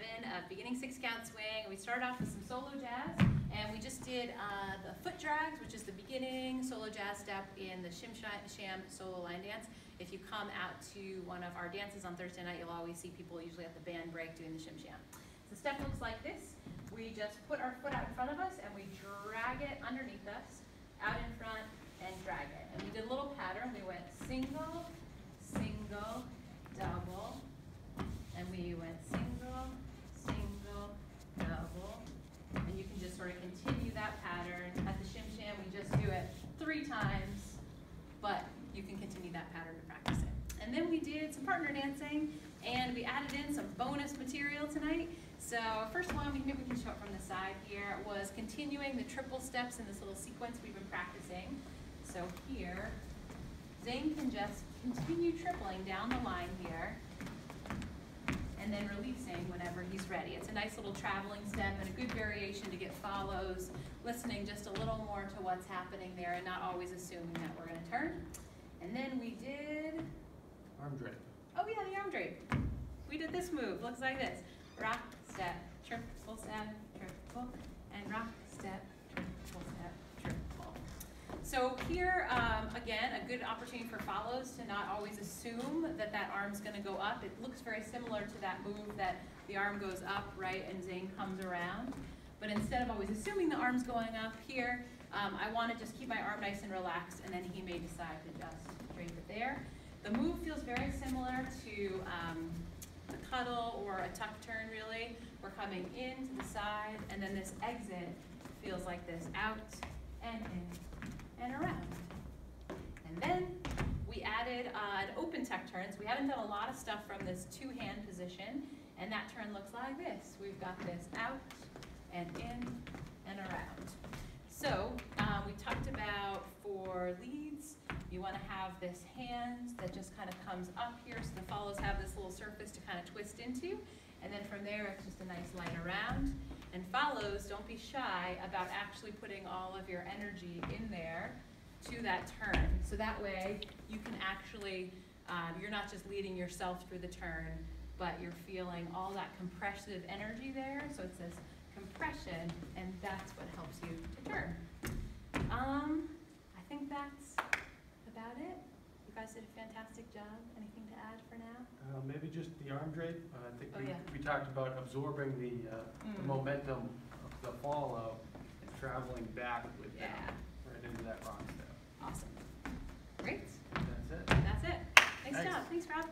of beginning six count swing. We started off with some solo jazz, and we just did uh, the foot drags, which is the beginning solo jazz step in the Shim Sham solo line dance. If you come out to one of our dances on Thursday night, you'll always see people usually at the band break doing the Shim Sham. The step looks like this. We just put our foot out in front of us and we drag it underneath us, out in front, and drag it. And we did a little pattern. We went single, single, double, and we went single, single, double. And you can just sort of continue that pattern. At the Shim Sham, we just do it three times, but you can continue that pattern to practice it. And then we did some partner dancing, and we added in some bonus material tonight. So first one, we maybe we can show it from the side here, was continuing the triple steps in this little sequence we've been practicing. So here, Zane can just continue tripling down the line here and then releasing whenever he's nice little traveling step and a good variation to get follows, listening just a little more to what's happening there and not always assuming that we're gonna turn. And then we did, Arm drape. oh yeah, the arm drape. We did this move, looks like this. Rock, step, triple step, triple, and rock, step, triple step, triple. So here, um, again, a good opportunity for follows to not always assume that that arm's gonna go up. It looks very similar to that move that the arm goes up, right, and Zane comes around. But instead of always assuming the arm's going up here, um, I wanna just keep my arm nice and relaxed, and then he may decide to just drape it there. The move feels very similar to, um, a cuddle or a tuck turn, really. We're coming in to the side, and then this exit feels like this, out and in and around. And then we added uh, an open tuck turn. So we haven't done a lot of stuff from this two-hand position, and that turn looks like this. We've got this out and in and around. So um, we talked about for leads, you want to have this hand that just kind of comes up here, so the follows have this little surface to kind of twist into, and then from there it's just a nice line around. And follows, don't be shy about actually putting all of your energy in there to that turn. So that way you can actually, um, you're not just leading yourself through the turn, but you're feeling all that compressive energy there. So it says compression, and that's what helps you to turn. Um, I think that's about it. You guys did a fantastic job. Anything to add for now? Uh, maybe just the arm drape. Uh, I think Oh, we, yeah. we talked about absorbing the, uh, the Mm. momentum of the follow and traveling back with them Yeah. right into that rock step. Awesome. Great. That's it. That's it. Nice Thanks. job. Thanks, Rob.